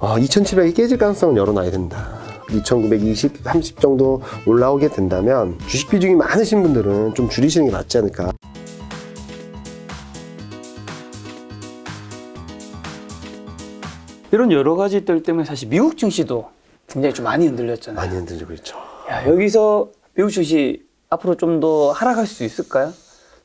어, 2700이 깨질 가능성은 열어놔야 된다. 2920, 30 정도 올라오게 된다면 주식 비중이 많으신 분들은 좀 줄이시는 게 맞지 않을까. 이런 여러 가지 들 때문에 사실 미국 증시도 굉장히 좀 많이 흔들렸잖아요. 많이 흔들리고 있죠. 야, 여기서 미국 증시 앞으로 좀 더 하락할 수 있을까요?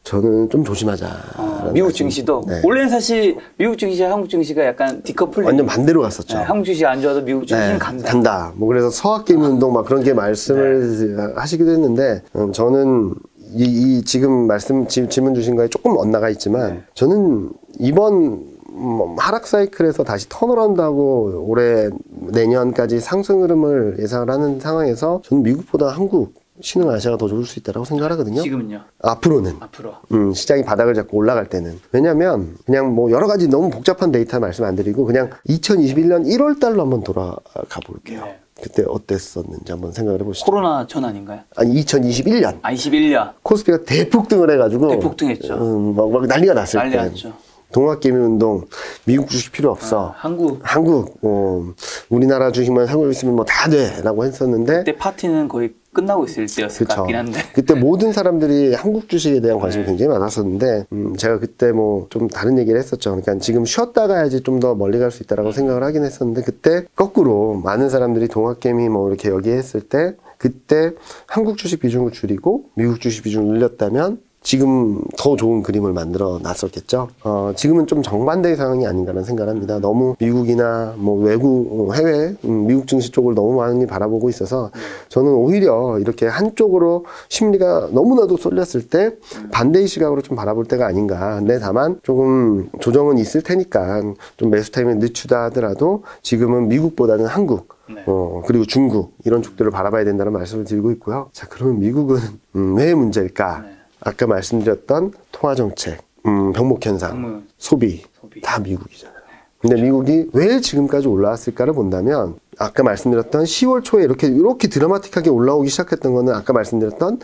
저는 좀 조심하자. 어, 미국 증시도 네. 원래는 사실 미국 증시와 한국 증시가 약간 디커플링. 완전 반대로 갔었죠. 네, 한국 증시 안 좋아도 미국 증시는 네, 간다. 간다. 뭐 그래서 서학개미 운동 막 그런 게 말씀을 하시기도 했는데 음, 저는 이, 이 지금 말씀 지- 질문 주신 거에 조금 엇나가 있지만 네. 저는 이번 음, 하락 사이클에서 다시 턴어라운드하고 올해 내년까지 상승 흐름을 예상을 하는 상황에서 저는 미국보다 한국 신흥 아시아가 더 좋을 수 있다고 생각 하거든요. 지금은요. 앞으로는 앞으로. 음, 시장이 바닥을 잡고 올라갈 때는. 왜냐면, 그냥 뭐 여러 가지 너무 복잡한 데이터 말씀 안 드리고, 그냥 2021년 1월 달로 한번 돌아가 볼게요. 네. 그때 어땠었는지 한번 생각을 해보시죠. 코로나 전 아닌가요? 아니, 2021년. 아, 21년. 코스피가 대폭등을 해가지고. 대폭등했죠. 음, 막, 막 난리가 났을 난리 때. 났죠. 동학개미 운동, 미국 주식 필요 없어. 아, 한국 한국, 어, 우리나라 주식만 하고 있으면 뭐 다 돼. 라고 했었는데. 그때 파티는 거의 끝나고 있을 때였을 것 그쵸. 같긴 한데. 그때 모든 사람들이 한국 주식에 대한 관심이 네. 굉장히 많았었는데, 음, 제가 그때 뭐 좀 다른 얘기를 했었죠. 그러니까 지금 쉬었다 가야지 좀 더 멀리 갈 수 있다라고 생각을 하긴 했었는데, 그때 거꾸로 많은 사람들이 동학개미 뭐 이렇게 여기 했을 때, 그때 한국 주식 비중을 줄이고 미국 주식 비중을 늘렸다면 지금 더 좋은 그림을 만들어 놨었겠죠. 어, 지금은 좀 정반대의 상황이 아닌가라는 생각을 합니다. 너무 미국이나 뭐 외국, 어, 해외, 음, 미국 증시 쪽을 너무 많이 바라보고 있어서 저는 오히려 이렇게 한쪽으로 심리가 너무나도 쏠렸을 때 반대의 시각으로 좀 바라볼 때가 아닌가. 근데 다만 조금 조정은 있을 테니까 좀 매수 타임을 늦춘다 하더라도 지금은 미국보다는 한국, 네. 어, 그리고 중국 이런 쪽들을 바라봐야 된다는 말씀을 드리고 있고요. 자, 그러면 미국은 음, 왜 문제일까? 네. 아까 말씀드렸던 통화 정책, 음, 병목 현상, 소비, 소비. 다 미국이잖아요. 근데 미국이 왜 지금까지 올라왔을까를 본다면 아까 말씀드렸던 10월 초에 이렇게 이렇게 드라마틱하게 올라오기 시작했던 거는 아까 말씀드렸던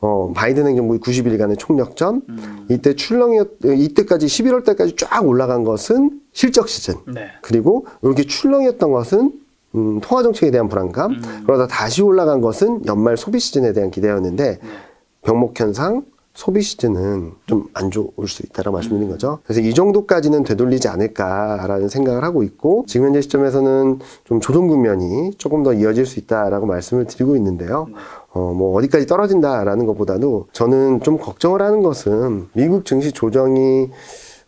어, 바이든 행정부의 90일간의 총력전 음. 이때 출렁이었 이때까지 11월 달까지 쫙 올라간 것은 실적 시즌 네. 그리고 이렇게 출렁이었던 것은 음, 통화 정책에 대한 불안감 음. 그러다 다시 올라간 것은 연말 소비 시즌에 대한 기대였는데 네. 병목 현상 소비 시즌은 좀 안 좋을 수 있다라고 말씀드린 거죠. 그래서 이 정도까지는 되돌리지 않을까라는 생각을 하고 있고 지금 현재 시점에서는 좀 조정 국면이 조금 더 이어질 수 있다라고 말씀을 드리고 있는데요. 어, 뭐 어디까지 떨어진다라는 것보다도 저는 좀 걱정을 하는 것은 미국 증시 조정이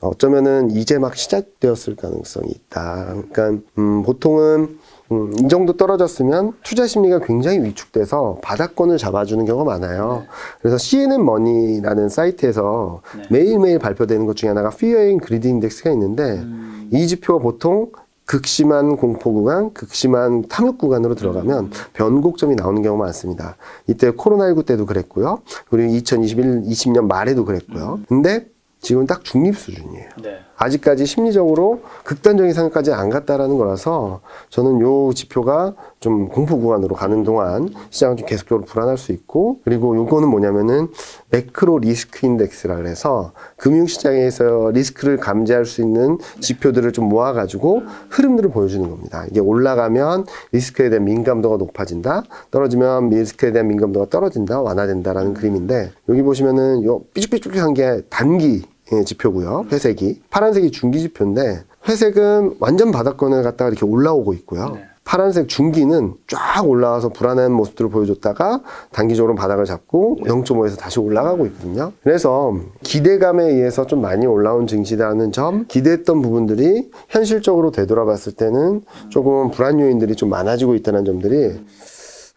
어쩌면은 이제 막 시작되었을 가능성이 있다. 그러니까 음, 보통은 음, 이 정도 떨어졌으면 투자 심리가 굉장히 위축돼서 바닥권을 잡아주는 경우가 많아요. 그래서 CNN 머니라는 사이트에서 네. 매일매일 발표되는 것 중에 하나가 Fear and Greed 인덱스가 있는데 음. 이 지표가 보통 극심한 공포 구간, 극심한 탐욕 구간으로 들어가면 변곡점이 나오는 경우가 많습니다. 이때 코로나19 때도 그랬고요. 그리고 2021, 20년 말에도 그랬고요. 근데 지금 딱 중립 수준이에요. 네. 아직까지 심리적으로 극단적인 상황까지 안 갔다라는 거라서 저는 요 지표가 좀 공포 구간으로 가는 동안 시장은 좀 계속적으로 불안할 수 있고 그리고 요거는 뭐냐면은 매크로 리스크 인덱스라 그래서 금융시장에서 리스크를 감지할 수 있는 지표들을 좀 모아가지고 흐름들을 보여주는 겁니다. 이게 올라가면 리스크에 대한 민감도가 높아진다, 떨어지면 리스크에 대한 민감도가 떨어진다, 완화된다라는 그림인데 여기 보시면은 요 삐죽삐죽한 게 단기 예, 지표고요. 회색이 파란색이 중기 지표인데 회색은 완전 바닥권을 갖다가 이렇게 올라오고 있고요. 네. 파란색 중기는 쫙 올라와서 불안한 모습들을 보여줬다가 단기적으로 바닥을 잡고 0.5에서 다시 올라가고 있거든요. 그래서 기대감에 의해서 좀 많이 올라온 증시라는 점, 기대했던 부분들이 현실적으로 되돌아봤을 때는 조금 불안 요인들이 좀 많아지고 있다는 점들이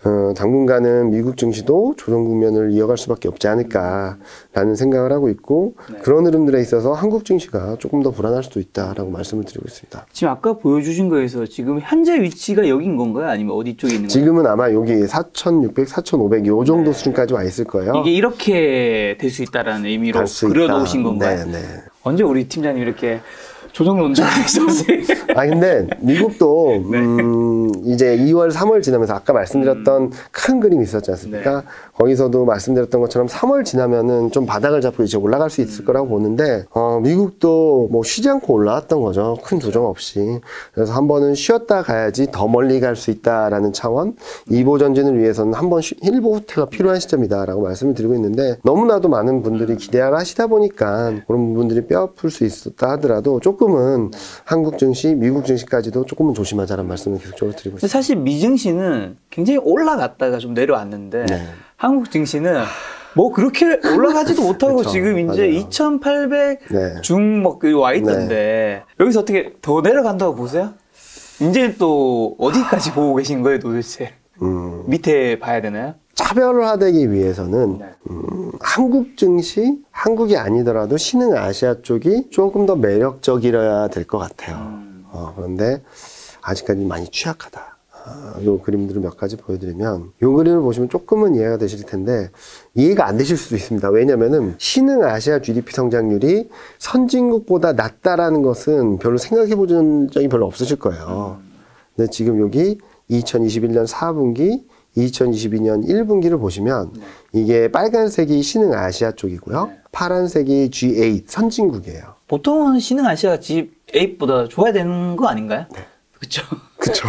어, 당분간은 미국 증시도 조정 국면을 이어갈 수밖에 없지 않을까라는 생각을 하고 있고 네. 그런 흐름들에 있어서 한국 증시가 조금 더 불안할 수도 있다라고 말씀을 드리고 있습니다. 지금 아까 보여주신 거에서 지금 현재 위치가 여긴 건가요? 아니면 어디 쪽에 있는 거예요? 지금은 아마 여기 4,600, 4,500 요 정도 수준까지 와 있을 거예요. 이게 이렇게 될 수 있다라는 의미로 그려놓으신 있다. 건가요? 네, 네. 언제 우리 팀장님 이렇게 조정 논쟁이 있었지. 아 근데 미국도 음, 이제 2월, 3월 지나면서 아까 말씀드렸던 큰 그림이 있었지 않습니까? 거기서도 말씀드렸던 것처럼 3월 지나면은 좀 바닥을 잡고 이제 올라갈 수 있을 거라고 보는데 어, 미국도 뭐 쉬지 않고 올라왔던 거죠. 큰 조정 없이. 그래서 한 번은 쉬었다 가야지 더 멀리 갈 수 있다라는 차원. 2보 전진을 위해서는 한번 1보 후퇴가 필요한 시점이다라고 말씀을 드리고 있는데 너무나도 많은 분들이 기대를 하시다 보니까 그런 부분들이 뼈 아플 수 있었다 하더라도 조금 은 한국 증시, 미국 증시까지도 조금은 조심하자는 말씀을 계속적으로 드리고 있습니다. 사실 미증시는 굉장히 올라갔다가 좀 내려왔는데 네. 한국 증시는 뭐 그렇게 올라가지도 못하고 그쵸, 지금 이제 맞아요. 2,800 네. 중막와 있던데 여기서 어떻게 더 내려간다고 보세요? 이제 또 어디까지 보고 계신 거예요 도대체? 음, 밑에 봐야 되나요? 차별화되기 위해서는 네. 음, 한국 증시, 한국이 아니더라도 신흥 아시아 쪽이 조금 더 매력적이어야 될 것 같아요. 음. 어, 그런데 아직까지 많이 취약하다. 아, 요 그림들을 몇 가지 보여드리면 요 그림을 보시면 조금은 이해가 되실 텐데 이해가 안 되실 수도 있습니다. 왜냐면은 신흥 아시아 GDP 성장률이 선진국보다 낮다라는 것은 별로 생각해 보신 적이 별로 없으실 거예요. 근데 지금 여기 2021년 4분기 2022년 1분기를 보시면 이게 빨간색이 신흥 아시아 쪽이고요. 네. 파란색이 G8 선진국이에요. 보통은 신흥 아시아가 G8보다 좋아야 되는 거 아닌가요? 그렇죠. 그쵸?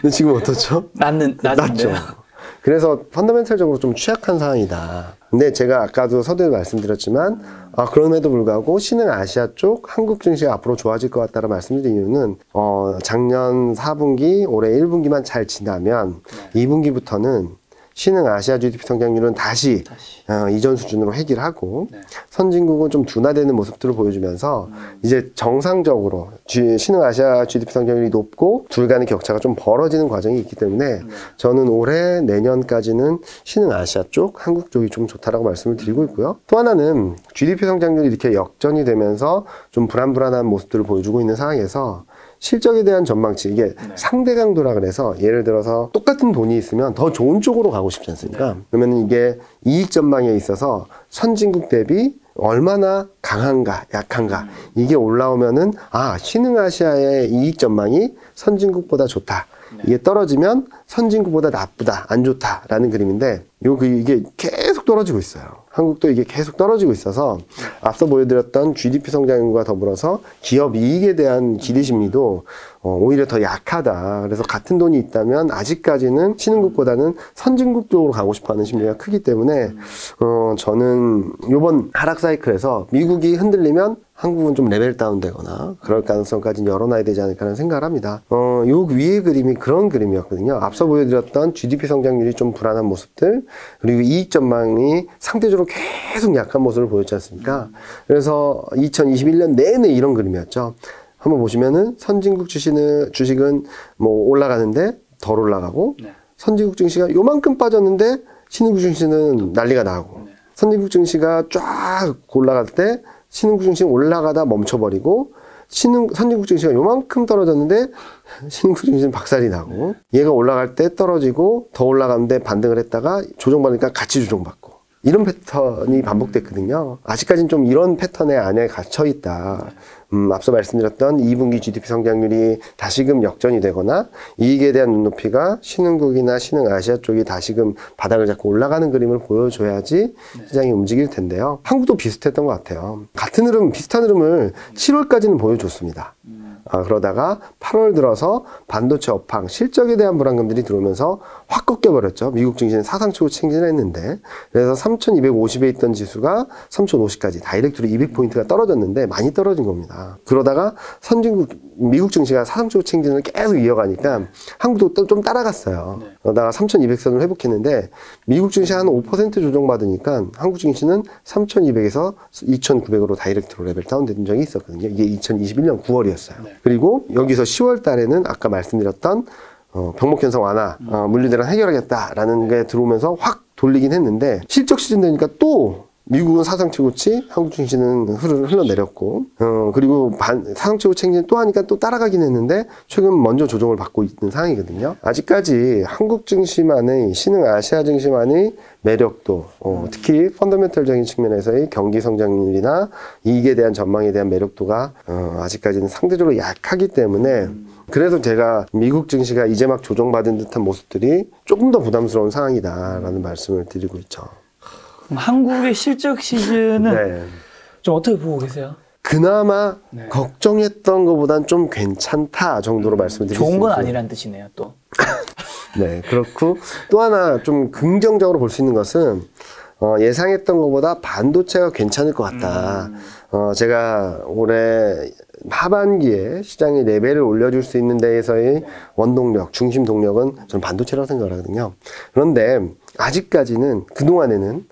근데 지금 어떻죠? 낮는 낮은데요. 낮죠. 그래서 펀더멘탈적으로 좀 취약한 상황이다. 근데 제가 아까도 서두에 말씀드렸지만 아, 그럼에도 불구하고 신흥 아시아 쪽 한국 증시가 앞으로 좋아질 것 같다는 말씀드린 이유는 어, 작년 4분기 올해 1분기만 잘 지나면 네. 2분기부터는 신흥 아시아 GDP 성장률은 다시, 다시. 어, 이전 수준으로 회귀하고 네. 선진국은 좀 둔화되는 모습들을 보여주면서 이제 정상적으로 G- 신흥 아시아 GDP 성장률이 높고 둘 간의 격차가 좀 벌어지는 과정이 있기 때문에 저는 올해 내년까지는 신흥 아시아 쪽, 한국 쪽이 좀 좋다라고 말씀을 드리고 있고요. 또 하나는 GDP 성장률이 이렇게 역전이 되면서 좀 불안불안한 모습들을 보여주고 있는 상황에서 실적에 대한 전망치 이게 상대 강도라 그래서 예를 들어서 똑같은 돈이 있으면 더 좋은 쪽으로 가고 싶지 않습니까? 그러면 이게 이익 전망에 있어서 선진국 대비 얼마나 강한가, 약한가 이게 올라오면은 아 신흥 아시아의 이익 전망이 선진국보다 좋다. 이게 떨어지면 선진국보다 나쁘다, 안 좋다라는 그림인데 요 그 이게 계속 떨어지고 있어요. 한국도 이게 계속 떨어지고 있어서 앞서 보여드렸던 GDP 성장과 더불어서 기업 이익에 대한 기대 심리도 어, 오히려 더 약하다. 그래서 같은 돈이 있다면 아직까지는 신흥국보다는 선진국 쪽으로 가고 싶어하는 심리가 크기 때문에 어, 저는 이번 하락 사이클에서 미국이 흔들리면 한국은 좀 레벨 다운되거나 그럴 가능성까지 열어놔야 되지 않을까라는 생각을 합니다. 어, 요 위에 그림이 그런 그림이었거든요. 앞서 보여드렸던 GDP 성장률이 좀 불안한 모습들 그리고 이익 전망이 상대적으로 계속 약한 모습을 보였지 않습니까? 그래서 2021년 내내 이런 그림이었죠. 한번 보시면은 선진국 주식은, 주식은 뭐 올라가는데 덜 올라가고 네. 선진국 증시가 요만큼 빠졌는데 신흥국 증시는 난리가 나고 네. 선진국 증시가 쫙 올라갈 때 신흥국 증시는 올라가다 멈춰버리고 신흥, 선진국 증시가 요만큼 떨어졌는데 신흥국 증시는 박살이 나고 얘가 올라갈 때 떨어지고 더 올라가는데 반등을 했다가 조정받으니까 같이 조정받고 이런 패턴이 반복됐거든요. 아직까지는 좀 이런 패턴의 안에 갇혀 있다. 음, 앞서 말씀드렸던 2분기 GDP 성장률이 다시금 역전이 되거나 이익에 대한 눈높이가 신흥국이나 신흥 아시아 쪽이 다시금 바닥을 잡고 올라가는 그림을 보여줘야지 시장이 움직일 텐데요. 한국도 비슷했던 것 같아요. 같은 흐름, 비슷한 흐름을 7월까지는 보여줬습니다. 아, 그러다가 8월 들어서 반도체 업황 실적에 대한 불안감들이 들어오면서 확 꺾여버렸죠. 미국 증시는 사상 최고 갱신을 했는데 그래서 3,250에 있던 지수가 3,050까지 다이렉트로 200포인트가 떨어졌는데 많이 떨어진 겁니다. 그러다가 선진국 미국 증시가 사상 최고 갱신을 계속 이어가니까 한국도 또 좀 따라갔어요. 그러다가 3,200선을 회복했는데 미국 증시 한 5% 조정받으니까 한국 증시는 3,200에서 2,900으로 다이렉트로 레벨 다운된 적이 있었거든요. 이게 2021년 9월이었어요. 그리고 여기서 10월 달에는 아까 말씀드렸던 어, 병목 현상 완화, 어, 물리대란 해결하겠다라는 게 들어오면서 확 돌리긴 했는데 실적 시즌 되니까 또 미국은 사상 최고치, 한국 증시는 흘러내렸고, 어, 그리고 반, 사상 최고치는 또 하니까 또 따라가긴 했는데, 최근 먼저 조정을 받고 있는 상황이거든요. 아직까지 한국 증시만의, 신흥 아시아 증시만의 매력도, 어, 특히 펀더멘털적인 측면에서의 경기 성장률이나 이익에 대한 전망에 대한 매력도가, 어, 아직까지는 상대적으로 약하기 때문에, 그래서 제가 미국 증시가 이제 막 조정받은 듯한 모습들이 조금 더 부담스러운 상황이다라는 말씀을 드리고 있죠. 한국의 실적 시즌은 네. 좀 어떻게 보고 계세요? 그나마 네. 걱정했던 것보단 좀 괜찮다 정도로 말씀을 드릴 수 좋은 건. 아니란 뜻이네요, 또. 네, 그렇고 또 하나 좀 긍정적으로 볼 수 있는 것은 어, 예상했던 것보다 반도체가 괜찮을 것 같다. 어, 제가 올해 하반기에 시장의 레벨을 올려줄 수 있는 데에서의 원동력, 중심 동력은 저는 반도체라고 생각을 하거든요. 그런데 아직까지는 그동안에는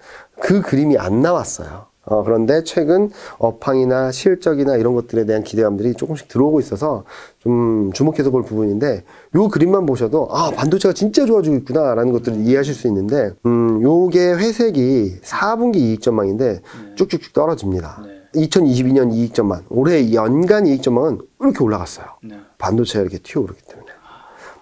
그 그림이 안 나왔어요. 어, 그런데 최근 업황이나 실적이나 이런 것들에 대한 기대감들이 조금씩 들어오고 있어서 좀 주목해서 볼 부분인데 요 그림만 보셔도 아 반도체가 진짜 좋아지고 있구나라는 것들을 이해하실 수 있는데 음 요게 회색이 4분기 이익 전망인데 쭉쭉쭉 떨어집니다. 2022년 이익 전망 올해 연간 이익 전망은 이렇게 올라갔어요. 네. 반도체가 이렇게 튀어오르기 때문에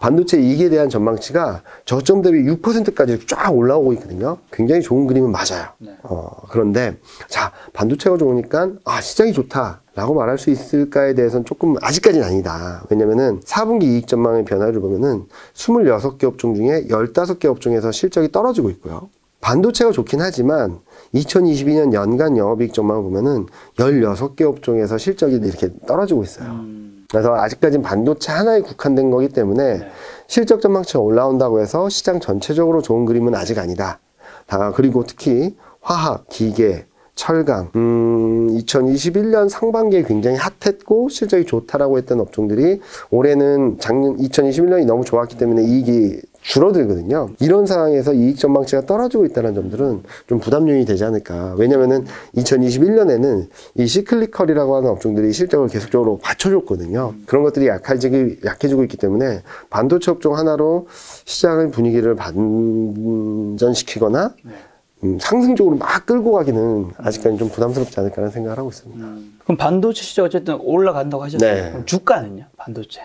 반도체 이익에 대한 전망치가 저점 대비 6%까지 쫙 올라오고 있거든요. 굉장히 좋은 그림은 맞아요. 네. 어, 그런데 자 반도체가 좋으니까 아 시장이 좋다 라고 말할 수 있을까에 대해서는 조금 아직까지는 아니다. 왜냐면은 4분기 이익 전망의 변화를 보면은 26개 업종 중에 15개 업종에서 실적이 떨어지고 있고요. 반도체가 좋긴 하지만 2022년 연간 영업이익 전망을 보면은 16개 업종에서 실적이 이렇게 떨어지고 있어요. 음. 그래서 아직까지는 반도체 하나에 국한된 거기 때문에 네. 실적 전망치가 올라온다고 해서 시장 전체적으로 좋은 그림은 아직 아니다. 다 그리고 특히 화학, 기계, 철강, 음, 2021년 상반기에 굉장히 핫했고 실적이 좋다라고 했던 업종들이 올해는 작년 2021년이 너무 좋았기 때문에 이익이 줄어들거든요. 이런 상황에서 이익 전망치가 떨어지고 있다는 점들은 좀 부담 요인이 되지 않을까. 왜냐면은 2021년에는 이 시클리컬이라고 하는 업종들이 실적을 계속적으로 받쳐줬거든요. 그런 것들이 약해지기, 약해지고 있기 때문에 반도체 업종 하나로 시장의 분위기를 반전시키거나 음, 상승적으로 막 끌고 가기는 아직까지 좀 부담스럽지 않을까라는 생각을 하고 있습니다. 그럼 반도체 시장 어쨌든 올라간다고 하셨어요. 네. 그럼 주가는요? 반도체.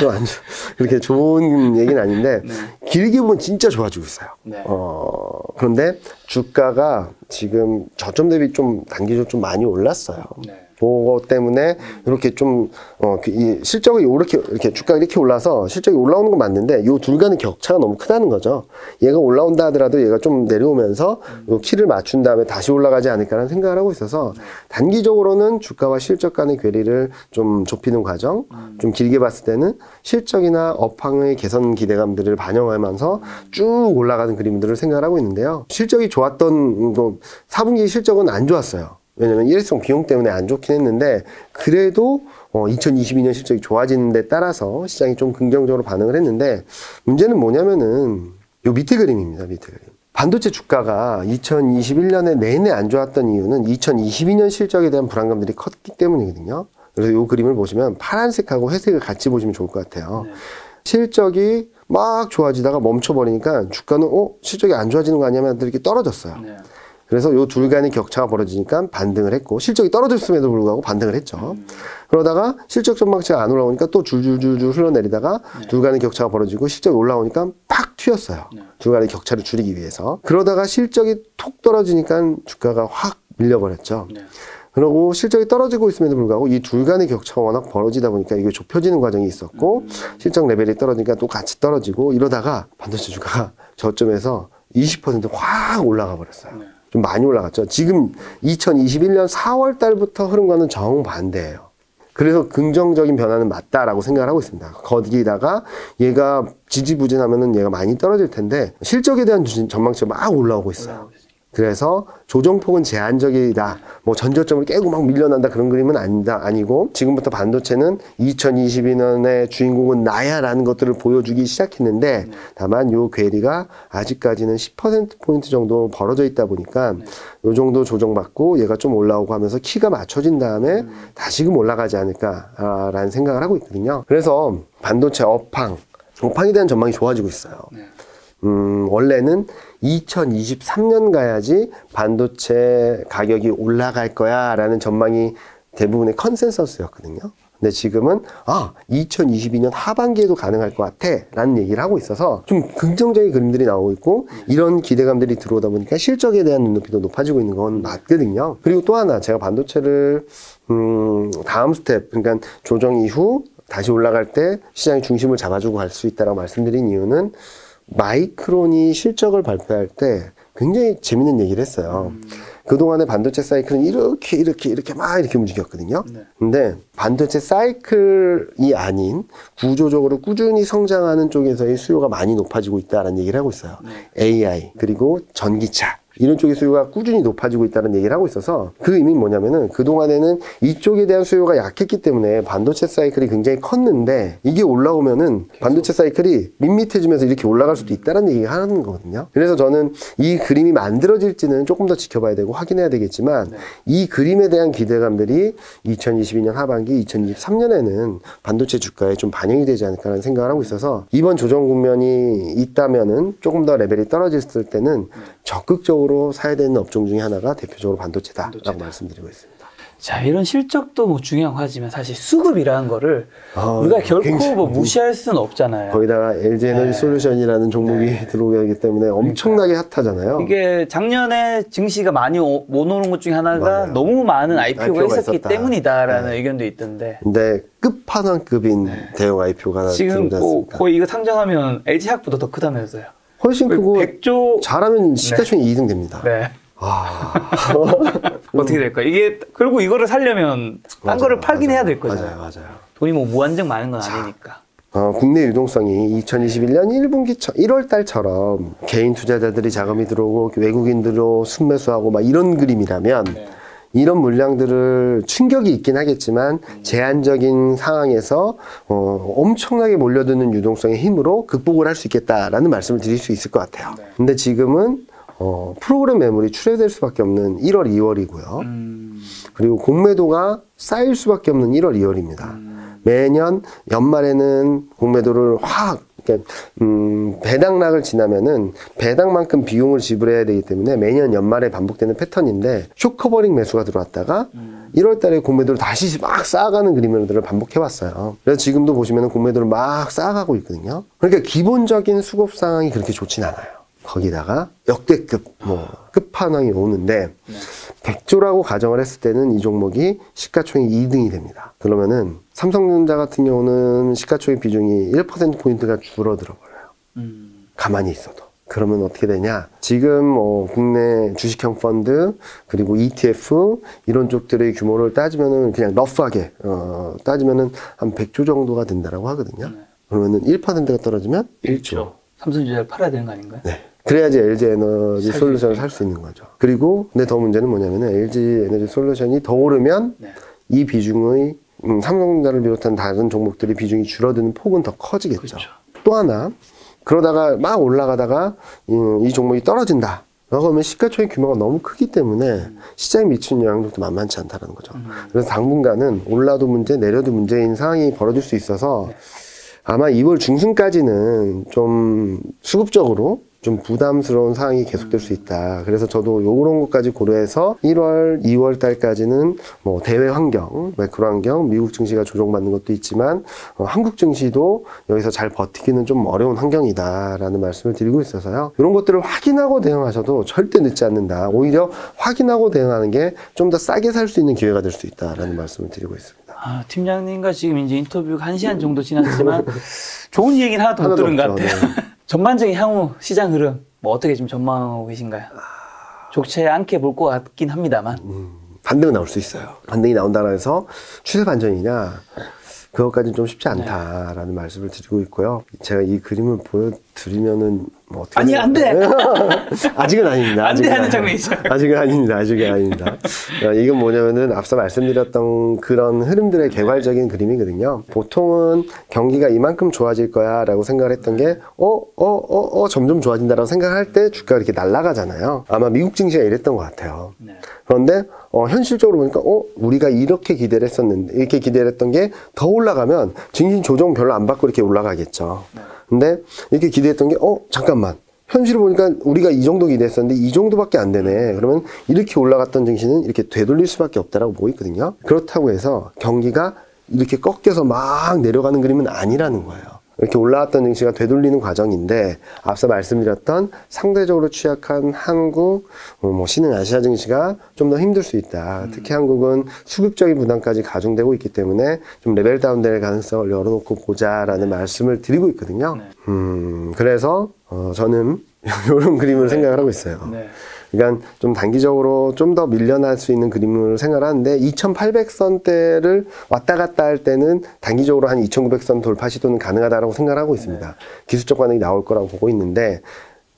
또 안, 좋- 그렇게 좋은 얘기는 아닌데 길게 보면 진짜 좋아지고 있어요. 네. 어, 그런데 주가가 지금 저점 대비 좀 단기적으로 좀 많이 올랐어요. 네. 그거 때문에 이렇게 좀, 어, 그이 실적이 이렇게, 이렇게 주가가 이렇게 올라서 실적이 올라오는 건 맞는데 요 둘 간의 격차가 너무 크다는 거죠. 얘가 올라온다 하더라도 얘가 좀 내려오면서 요 키를 맞춘 다음에 다시 올라가지 않을까라는 생각을 하고 있어서 단기적으로는 주가와 실적 간의 괴리를 좀 좁히는 과정, 좀 길게 봤을 때는 실적이나 업황의 개선 기대감들을 반영하면서 쭉 올라가는 그림들을 생각을 하고 있는데요. 실적이 좋았던, 뭐, 4분기 실적은 안 좋았어요. 왜냐면 일회성 비용 때문에 안 좋긴 했는데 그래도 어, 2022년 실적이 좋아지는 데 따라서 시장이 좀 긍정적으로 반응을 했는데 문제는 뭐냐면은 요 밑에 그림입니다. 밑에 그림. 반도체 주가가 2021년에 내내 안 좋았던 이유는 2022년 실적에 대한 불안감들이 컸기 때문이거든요. 그래서 요 그림을 보시면 파란색하고 회색을 같이 보시면 좋을 것 같아요. 실적이 막 좋아지다가 멈춰버리니까 주가는 어 실적이 안 좋아지는 거 아니냐면 이렇게 떨어졌어요. 네. 그래서 요 둘 간의 격차가 벌어지니까 반등을 했고 실적이 떨어졌음에도 불구하고 반등을 했죠. 그러다가 실적 전망치가 안 올라오니까 또 줄줄줄줄 흘러내리다가 둘 간의 격차가 벌어지고 실적이 올라오니까 팍 튀었어요. 둘 간의 격차를 줄이기 위해서. 그러다가 실적이 톡 떨어지니까 주가가 확 밀려버렸죠. 네. 그리고 실적이 떨어지고 있음에도 불구하고 이 둘 간의 격차가 워낙 벌어지다 보니까 이게 좁혀지는 과정이 있었고 실적 레벨이 떨어지니까 또 같이 떨어지고 이러다가 반도체 주가가 저점에서 20%확 올라가 버렸어요. 네. 좀 많이 올라갔죠. 지금 2021년 4월 달부터 흐름과는 정반대예요. 그래서 긍정적인 변화는 맞다라고 생각을 하고 있습니다. 거기다가 얘가 지지부진하면은 얘가 많이 떨어질 텐데 실적에 대한 전망치가 막 올라오고 있어요. 그래서 조정폭은 제한적이다. 뭐 전저점을 깨고 막 밀려난다 그런 그림은 아니다 아니고 지금부터 반도체는 2022년의 주인공은 나야라는 것들을 보여주기 시작했는데 다만 요 괴리가 아직까지는 10% 포인트 정도 벌어져 있다 보니까 요 정도 조정받고 얘가 좀 올라오고 하면서 키가 맞춰진 다음에 다시금 올라가지 않을까라는 생각을 하고 있거든요. 그래서 반도체 업황 업황에 대한 전망이 좋아지고 있어요. 네. 음, 원래는 2023년 가야지 반도체 가격이 올라갈 거야 라는 전망이 대부분의 컨센서스였거든요. 근데 지금은 아 2022년 하반기에도 가능할 것 같아 라는 얘기를 하고 있어서 좀 긍정적인 그림들이 나오고 있고 이런 기대감들이 들어오다 보니까 실적에 대한 눈높이도 높아지고 있는 건 맞거든요 그리고 또 하나 제가 반도체를 음 다음 스텝 그러니까 조정 이후 다시 올라갈 때 시장의 중심을 잡아주고 갈 수 있다라고 말씀드린 이유는 마이크론이 실적을 발표할 때 굉장히 재밌는 얘기를 했어요. 그동안의 반도체 사이클은 이렇게 이렇게 이렇게 막 이렇게 움직였거든요. 네. 근데 반도체 사이클이 아닌 구조적으로 꾸준히 성장하는 쪽에서의 수요가 많이 높아지고 있다는 얘기를 하고 있어요. AI 그리고 전기차 이런 쪽의 수요가 꾸준히 높아지고 있다는 얘기를 하고 있어서 그 의미는 뭐냐면은 그동안에는 이쪽에 대한 수요가 약했기 때문에 반도체 사이클이 굉장히 컸는데 이게 올라오면은 반도체 사이클이 밋밋해지면서 이렇게 올라갈 수도 있다는 얘기가 하는 거거든요. 그래서 저는 이 그림이 만들어질지는 조금 더 지켜봐야 되고 확인해야 되겠지만 이 그림에 대한 기대감들이 2022년 하반기, 2023년에는 반도체 주가에 좀 반영이 되지 않을까라는 생각을 하고 있어서 이번 조정 국면이 있다면은 조금 더 레벨이 떨어졌을 때는 적극적으로 사야 되는 업종 중에 하나가 대표적으로 반도체다라고 반도체다. 말씀드리고 있습니다. 자 이런 실적도 뭐 중요한 하지만 사실 수급이라는 거를 아, 우리가 결코 뭐 무시할 수는 없잖아요. 거기다가 LG 에너지 네. 솔루션이라는 종목이 들어오기 때문에 엄청나게 핫하잖아요. 이게 작년에 증시가 많이 오- 못 오는 것 중에 하나가 맞아요. 너무 많은 IPO가, IPO가 있었기 있었다. 때문이다라는 네. 의견도 있던데 근데 끝판왕급인 대형 IPO가 지금 뭐? 거의 이거 상장하면 LG 학보다 더 크다면서요. 훨씬 크고 100조 잘하면 시가총액 2등 됩니다. 네. 아, 어떻게 될까? 이게 결국 이거를 살려면 딴 맞아요, 거를 팔긴 맞아요. 해야 될 거잖아요. 맞아요, 맞아요. 돈이 뭐 무한정 많은 건 아니니까. 어, 국내 유동성이 2021년 1분기 1월 달처럼 개인 투자자들이 자금이 들어오고 외국인들로 순매수하고 막 이런 그림이라면 네. 이런 물량들을 충격이 있긴 하겠지만 제한적인 상황에서 어, 엄청나게 몰려드는 유동성의 힘으로 극복을 할 수 있겠다라는 말씀을 드릴 수 있을 것 같아요. 네. 근데 지금은 어, 프로그램 매물이 출회될 수밖에 없는 1월, 2월이고요. 음, 그리고 공매도가 쌓일 수밖에 없는 1월, 2월입니다. 음. 매년 연말에는 공매도를 확 음, 배당락을 지나면은 배당만큼 비용을 지불해야 되기 때문에 매년 연말에 반복되는 패턴인데 short covering 매수가 들어왔다가 음. 1월 달에 공매도를 다시 막 쌓아가는 그림들을 반복해 왔어요. 그래서 지금도 보시면은 공매도를 막 쌓아가고 있거든요. 그러니까 기본적인 수급 상황이 그렇게 좋진 않아요. 거기다가 역대급 뭐 끝판왕이 오는데 네. 100조라고 가정을 했을 때는 이 종목이 시가총액 2등이 됩니다. 그러면은 삼성전자 같은 경우는 시가총액 비중이 1%포인트가 줄어들어 버려요. 음, 가만히 있어도. 그러면 어떻게 되냐? 지금 뭐 국내 주식형 펀드 그리고 ETF 이런 쪽들의 규모를 따지면은 그냥 러프하게 어, 따지면은 한 100조 정도가 된다라고 하거든요. 네. 그러면은 1%가 떨어지면 1조. 삼성전자를 팔아야 되는 거 아닌가요? 네. 그래야지 LG 에너지 솔루션을 살 수 있는 거죠. 그리고 근데 더 문제는 뭐냐면은 LG 에너지 솔루션이 더 오르면 네. 이 비중의 음, 삼성전자를 비롯한 다른 종목들이 비중이 줄어드는 폭은 더 커지겠죠. 그렇죠. 또 하나 그러다가 막 올라가다가 이, 이 종목이 떨어진다. 그러면 시가총액 규모가 너무 크기 때문에 시장에 미치는 영향도 만만치 않다는 거죠. 음. 그래서 당분간은 올라도 문제, 내려도 문제인 상황이 벌어질 수 있어서 네. 아마 2월 중순까지는 좀 수급적으로 좀 부담스러운 상황이 계속될 수 있다. 그래서 저도 요런 것까지 고려해서 1월, 2월 달까지는 뭐 대외 환경, 매크로 환경, 미국 증시가 조정받는 것도 있지만 어, 한국 증시도 여기서 잘 버티기는 좀 어려운 환경이다라는 말씀을 드리고 있어서요. 이런 것들을 확인하고 대응하셔도 절대 늦지 않는다. 오히려 확인하고 대응하는 게 좀 더 싸게 살 수 있는 기회가 될 수 있다라는 말씀을 드리고 있습니다. 아, 팀장님과 지금 이제 인터뷰가 한 시간 정도 지났지만 좋은 얘기는 하나도 못 하나도 들은 것 없죠. 같아요. 전반적인 향후 시장 흐름 뭐 어떻게 좀 전망하고 계신가요? 좋지 않게 볼 것 같긴 합니다만. 반등은 나올 수 있어요. 반등이 나온다고 해서 추세 반전이냐 그것까지는 좀 쉽지 않다라는 말씀을 드리고 있고요. 제가 이 그림을 보여 드리면은 뭐 어떻게 아니, 안 돼! 아직은 아닙니다. 안돼 아직은 하는 장면이죠. 아직은 아닙니다. 아직은 아닙니다. 어, 이건 뭐냐면은 앞서 말씀드렸던 그런 흐름들의 개괄적인 그림이거든요. 보통은 경기가 이만큼 좋아질 거야라고 생각을 했던 게 어, 어, 어, 어, 점점 좋아진다라고 생각할 때 주가가 이렇게 날아가잖아요. 아마 미국 증시가 이랬던 것 같아요. 네. 그런데 어, 현실적으로 보니까 어 우리가 이렇게 기대를 했었는데 이렇게 기대를 했던 게 더 올라가면 증시 조정 별로 안 받고 이렇게 올라가겠죠. 근데 이렇게 기대했던 게 어 잠깐만 현실을 보니까 우리가 이 정도 기대했었는데 이 정도밖에 안 되네. 그러면 이렇게 올라갔던 증시는 이렇게 되돌릴 수밖에 없다라고 보고 있거든요. 그렇다고 해서 경기가 이렇게 꺾여서 막 내려가는 그림은 아니라는 거예요. 이렇게 올라왔던 증시가 되돌리는 과정인데 앞서 말씀드렸던 상대적으로 취약한 한국, 어, 뭐 신흥 아시아 증시가 좀 더 힘들 수 있다. 특히 한국은 수급적인 부담까지 가중되고 있기 때문에 좀 레벨 다운될 가능성을 열어놓고 보자라는 말씀을 드리고 있거든요. 네. 음, 그래서 어, 저는 이런 그림을 생각을 하고 있어요. 네. 그러니까 좀 단기적으로 좀 더 밀려날 수 있는 그림을 생각하는데 2800선대를 왔다 갔다 할 때는 단기적으로 한 2900선 돌파 시도는 가능하다라고 생각하고 있습니다. 기술적 반응이 나올 거라고 보고 있는데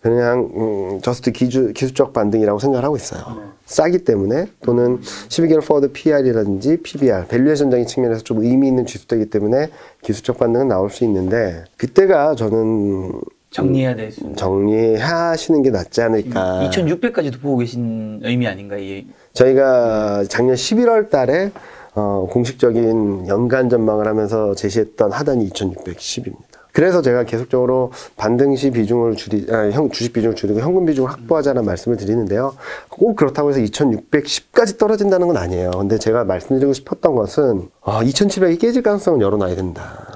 그냥 음, just 기주, 기술적 반등이라고 생각하고 있어요. 싸기 때문에 또는 12개월 forward PER이라든지 PBR, valuation적인 측면에서 좀 의미 있는 지수대이기 때문에 기술적 반등은 나올 수 있는데 그때가 저는 정리해야 될 수. 정리하시는 게 낫지 않을까. 2600까지도 보고 계신 의미 아닌가 이 저희가 작년 11월 달에 어, 공식적인 연간 전망을 하면서 제시했던 하단이 2610입니다. 그래서 제가 계속적으로 반등시 비중을 줄이, 아, 형, 주식 비중을 줄이고 현금 비중을 확보하자는 말씀을 드리는데요. 꼭 그렇다고 해서 2610까지 떨어진다는 건 아니에요. 근데 제가 말씀드리고 싶었던 것은, 아, 2700이 깨질 가능성은 열어놔야 된다.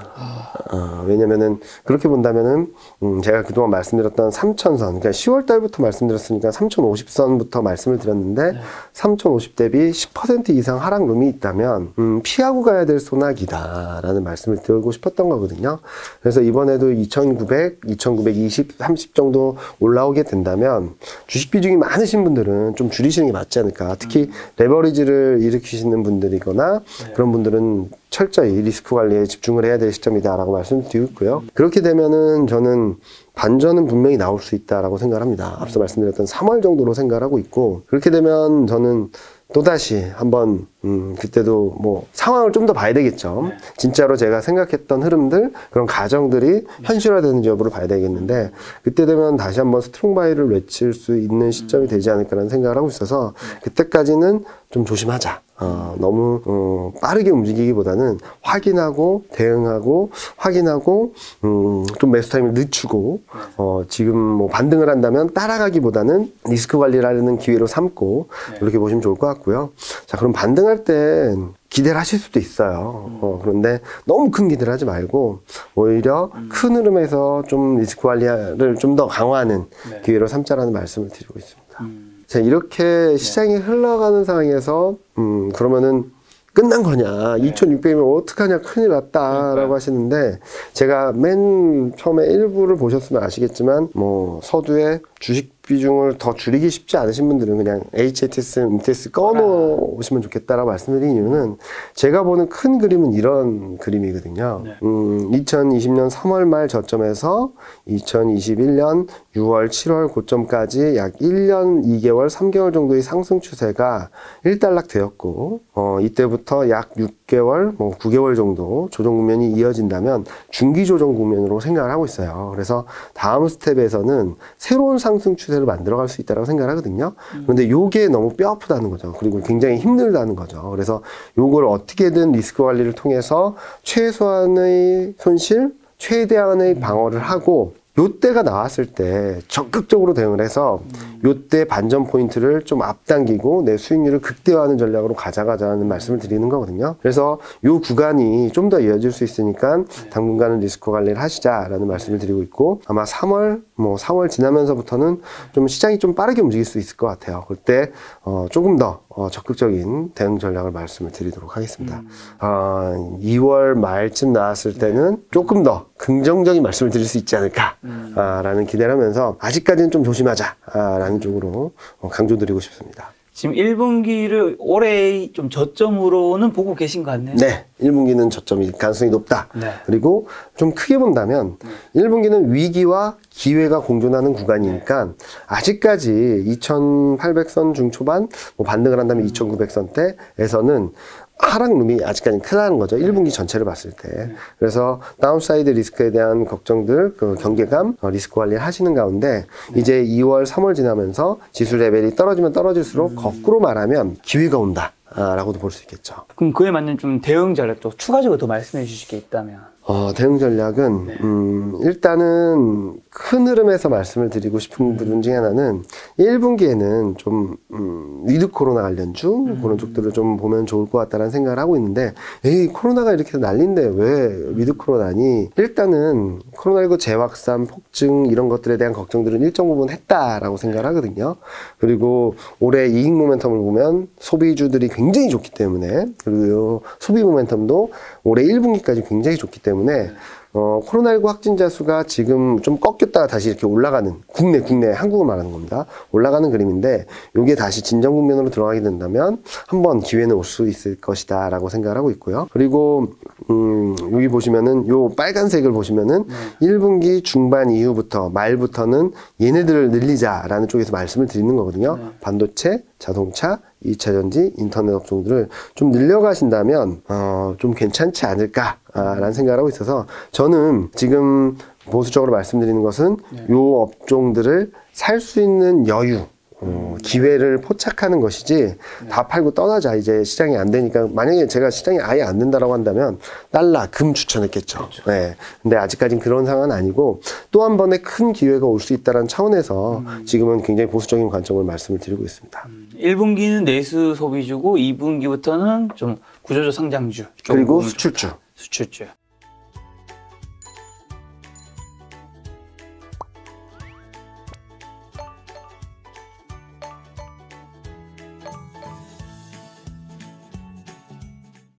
어, 왜냐면은 그렇게 본다면은 음, 제가 그동안 말씀드렸던 3천선 그러니까 10월 달부터 말씀드렸으니까 3,050선부터 말씀을 드렸는데 3,050 대비 10% 이상 하락룸이 있다면 음, 피하고 가야 될 소나기다라는 말씀을 드리고 싶었던 거거든요. 그래서 이번에도 2,900, 2,920, 30 정도 올라오게 된다면 주식 비중이 많으신 분들은 좀 줄이시는 게 맞지 않을까. 특히 레버리지를 일으키시는 분들이거나 그런 분들은 철저히 리스크 관리에 집중을 해야 될 시점이다라고 말씀드리고 있고요. 그렇게 되면은 저는 반전은 분명히 나올 수 있다라고 생각합니다. 앞서 말씀드렸던 3월 정도로 생각하고 있고 그렇게 되면 저는 또다시 한번 음, 그때도 뭐 상황을 좀 더 봐야 되겠죠. 진짜로 제가 생각했던 흐름들 그런 가정들이 현실화되는지 여부를 봐야 되겠는데 그때 되면 다시 한번 strong buy를 외칠 수 있는 시점이 되지 않을까라는 생각을 하고 있어서 그때까지는 좀 조심하자. 어, 너무 어, 빠르게 움직이기보다는 확인하고 대응하고 확인하고 음, 좀 매수 타임을 늦추고 어, 지금 뭐 반등을 한다면 따라가기보다는 리스크 관리를 하려는 기회로 삼고 이렇게 보시면 좋을 것 같고요. 자 그럼 반등할 땐 기대를 하실 수도 있어요. 어, 그런데 너무 큰 기대를 하지 말고 오히려 큰 흐름에서 좀 리스크 관리를 좀 더 강화하는 네. 기회로 삼자라는 말씀을 드리고 있습니다. 음. 자, 이렇게 시장이 흘러가는 상황에서, 음, 그러면은 끝난 거냐. 2600이면 어떡하냐. 큰일 났다라고 그러니까요. 하시는데, 제가 맨 처음에 일부를 보셨으면 아시겠지만, 뭐, 서두에 주식 비중을 더 줄이기 쉽지 않으신 분들은 그냥 HTS, MTS 꺼놓으시면 좋겠다라고 말씀드린 이유는 제가 보는 큰 그림은 이런 그림이거든요. 네. 음, 2020년 3월 말 저점에서 2021년 6월, 7월 고점까지 약 1년 2개월, 3개월 정도의 상승 추세가 일단락 되었고, 어, 이때부터 약 6 개월, 뭐 9개월 정도 조정 국면이 이어진다면 중기 조정 국면으로 생각을 하고 있어요. 그래서 다음 스텝에서는 새로운 상승 추세를 만들어갈 수 있다고 생각을 하거든요. 그런데 요게 너무 뼈 아프다는 거죠. 그리고 굉장히 힘들다는 거죠. 그래서 요걸 어떻게든 리스크 관리를 통해서 최소한의 손실, 최대한의 방어를 하고 요때가 나왔을 때 적극적으로 대응을 해서 요때 반전 포인트를 좀 앞당기고 내 수익률을 극대화하는 전략으로 가져가자는 말씀을 드리는 거거든요. 그래서 요 구간이 좀 더 이어질 수 있으니까 당분간은 리스크 관리를 하시자라는 말씀을 드리고 있고 아마 3월 뭐 4월 지나면서부터는 좀 시장이 좀 빠르게 움직일 수 있을 것 같아요. 그때 어 조금 더 어, 적극적인 대응 전략을 말씀을 드리도록 하겠습니다. 아, 2월 말쯤 나왔을 때는 조금 더 긍정적인 말씀을 드릴 수 있지 않을까라는 기대를 하면서 아직까지는 좀 조심하자라는 쪽으로 어, 강조드리고 싶습니다. 지금 1분기를 올해 좀 저점으로는 보고 계신 것 같네요. 네, 1분기는 저점이 가능성이 높다. 네. 그리고 좀 크게 본다면 1분기는 위기와 기회가 공존하는 구간이니까 아직까지 2800선 중초반 뭐 반등을 한다면 2900선대에서는 하락 room이 아직까지는 크다는 거죠. 1분기 전체를 봤을 때. 그래서 downside risk에 대한 걱정들, 그 경계감, 어, 리스크 관리를 하시는 가운데 이제 2월, 3월 지나면서 지수 레벨이 떨어지면 떨어질수록 거꾸로 말하면 기회가 온다. 아, 라고도 볼 수 있겠죠. 그럼 그에 맞는 좀 대응 전략 도 추가적으로 더 말씀해 주실 게 있다면. 어, 대응 전략은, 음, 일단은 큰 흐름에서 말씀을 드리고 싶은 부분 중에 하나는 1분기에는 좀 음, 위드 코로나 관련주 그런 쪽들을 좀 보면 좋을 것 같다는 생각을 하고 있는데 에이 코로나가 이렇게 난린데 왜 위드 코로나니? 일단은 코로나19 재확산 폭증 이런 것들에 대한 걱정들은 일정 부분 했다라고 생각을 하거든요. 그리고 올해 이익 모멘텀을 보면 소비주들이 굉장히 좋기 때문에 그리고 소비 모멘텀도 올해 1분기까지 굉장히 좋기 때문에 어, 코로나19 확진자 수가 지금 좀 꺾였다가 다시 이렇게 올라가는 국내 국내 한국을 말하는 겁니다. 올라가는 그림인데 이게 다시 진정 국면으로 들어가게 된다면 한번 기회는 올 수 있을 것이다라고 생각을 하고 있고요. 그리고 음, 여기 보시면은 요 빨간색을 보시면은 1분기 중반 이후부터 말부터는 얘네들을 늘리자라는 쪽에서 말씀을 드리는 거거든요. 반도체, 자동차, 2차 전지, 인터넷 업종들을 좀 늘려가신다면 어, 좀 괜찮지 않을까라는 생각을 하고 있어서 저는 지금 보수적으로 말씀드리는 것은 요 업종들을 살 수 있는 여유 어, 기회를 포착하는 것이지 다 팔고 떠나자 이제 시장이 안 되니까 만약에 제가 시장이 아예 안 된다라고 한다면 달러 금 추천했겠죠. 네. 근데 아직까지는 그런 상황은 아니고 또 한 번의 큰 기회가 올 수 있다는 차원에서 지금은 굉장히 보수적인 관점을 말씀을 드리고 있습니다. 1분기는 내수 소비주고 2분기부터는 좀 구조적 성장주. 그리고 수출주. 수출주.